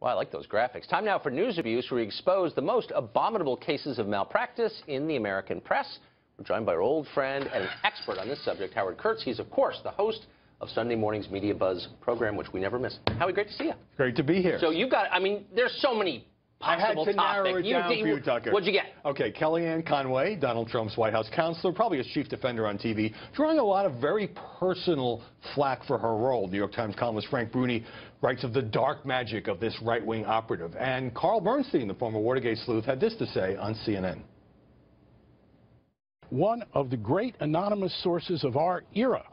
Well, I like those graphics. Time now for news abuse, where we expose the most abominable cases of malpractice in the American press. We're joined by our old friend and an expert on this subject, Howard Kurtz. He's, of course, the host of Sunday morning's Media Buzz program, which we never miss. Howie, great to see you. Great to be here. So you've got, I mean, there's so many I had possible to narrow topics. it down for you, Tucker. What'd you get? Okay, Kellyanne Conway, Donald Trump's White House counselor, probably his chief defender on TV, drawing a lot of very personal flack for her role. New York Times columnist Frank Bruni writes of the dark magic of this right-wing operative. And Carl Bernstein, the former Watergate sleuth, had this to say on CNN. One of the great anonymous sources of our era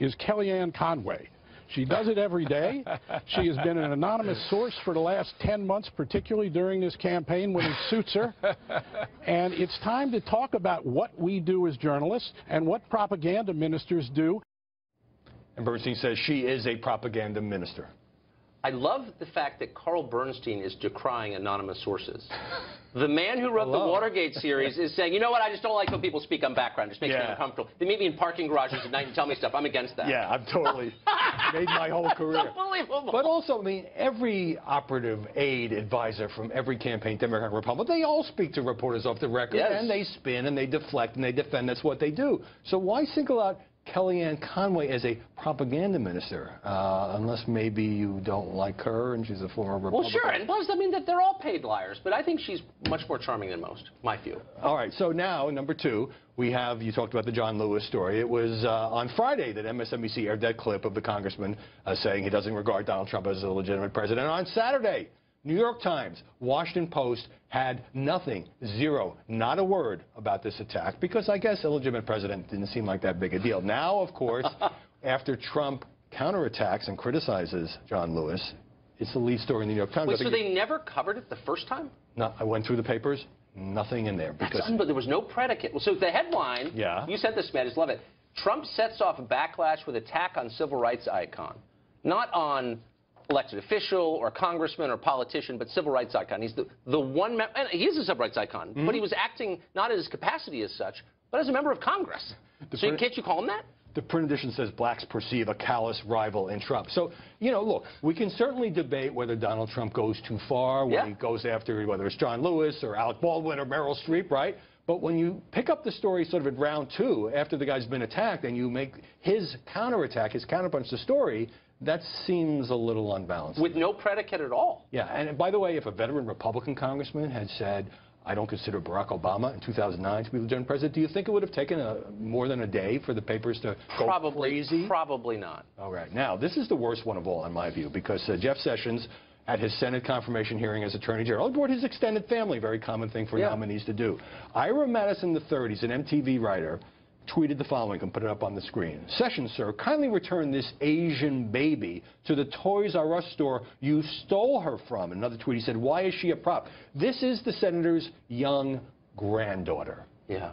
is Kellyanne Conway. She does it every day. She has been an anonymous source for the last 10 months, particularly during this campaign when it suits her. And it's time to talk about what we do as journalists and what propaganda ministers do. And Bernstein says she is a propaganda minister. I love the fact that Carl Bernstein is decrying anonymous sources. The man who wrote Hello. the Watergate series is saying, you know what, I just don't like when people speak on background. It just makes me uncomfortable. They meet me in parking garages at night and tell me stuff. I'm against that. Yeah, I've totally made my whole career. Unbelievable. But also, I mean, every operative aide advisor from every campaign, Democrat, Republican, they all speak to reporters off the record, Yes. and they spin and they deflect and they defend. That's what they do. So why single out Kellyanne Conway as a propaganda minister, uh, unless maybe you don't like her and she's a former Republican. well, sure. And plus, I mean, that they're all paid liars. But I think she's much more charming than most, my view. All right, so now, number two, we have, you talked about the John Lewis story. It was uh, on Friday that MSNBC aired that clip of the congressman uh, saying he doesn't regard Donald Trump as a legitimate president. On Saturday, New York Times, Washington Post had nothing, zero, not a word about this attack because I guess illegitimate president didn't seem like that big a deal. Now, of course, after Trump counterattacks and criticizes John Lewis, it's the lead story in the New York Times. Wait, so they never covered it the first time? no, I went through the papers, nothing in there That's because unbelievable. There was no predicate. Well, so the headline, Yeah. you said this, man, I just love it. Trump sets off a backlash with attack on civil rights icon. Not on elected official or congressman or politician, but civil rights icon. He's the, the one, and he is a civil rights icon, Mm-hmm. but he was acting not in his capacity as such, but as a member of Congress. The so can't you call him that? The print edition says blacks perceive a callous rival in Trump. So, you know, look, we can certainly debate whether Donald Trump goes too far, when Yeah. he goes after whether it's John Lewis or Alec Baldwin or Meryl Streep, right? But when you pick up the story sort of at round two, after the guy's been attacked, and you make his counterattack, his counterpunch the story, that seems a little unbalanced. With no predicate at all. yeah, and by the way, if a veteran Republican congressman had said, I don't consider Barack Obama in 2009 to be the legitimate president, do you think it would have taken a, more than a day for the papers to go Probably, crazy? probably not. All right. Now, this is the worst one of all, in my view, because uh, Jeff Sessions, at his Senate confirmation hearing as Attorney General, brought his extended family, very common thing for Yeah. nominees to do. Ira Madison III, he's an MTV writer, tweeted the following, and put it up on the screen. Sessions, sir, kindly return this Asian baby to the Toys R Us store you stole her from. Another tweet, he said, why is she a prop? This is the senator's young granddaughter. Yeah.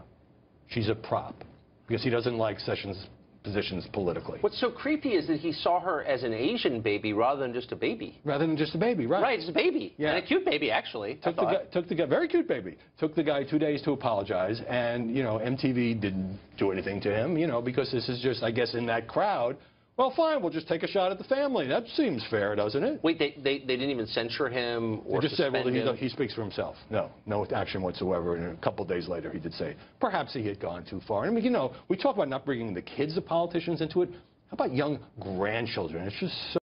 She's a prop, because he doesn't like Sessions' positions politically. What's so creepy is that he saw her as an Asian baby rather than just a baby. Rather than just a baby, right? Right, it's a baby. Yeah. And a cute baby, actually. Took the, guy, took the guy, very cute baby. Took the guy two days to apologize, and you know MTV didn't do anything to him, you know, because this is just, I guess, in that crowd. Well, fine, we'll just take a shot at the family. That seems fair, doesn't it? Wait, they, they, they didn't even censure him or They just said, well, he, he speaks for himself. No, no action whatsoever. And a couple days later, he did say perhaps he had gone too far. I mean, you know, we talk about not bringing the kids of politicians into it. How about young grandchildren? It's just so.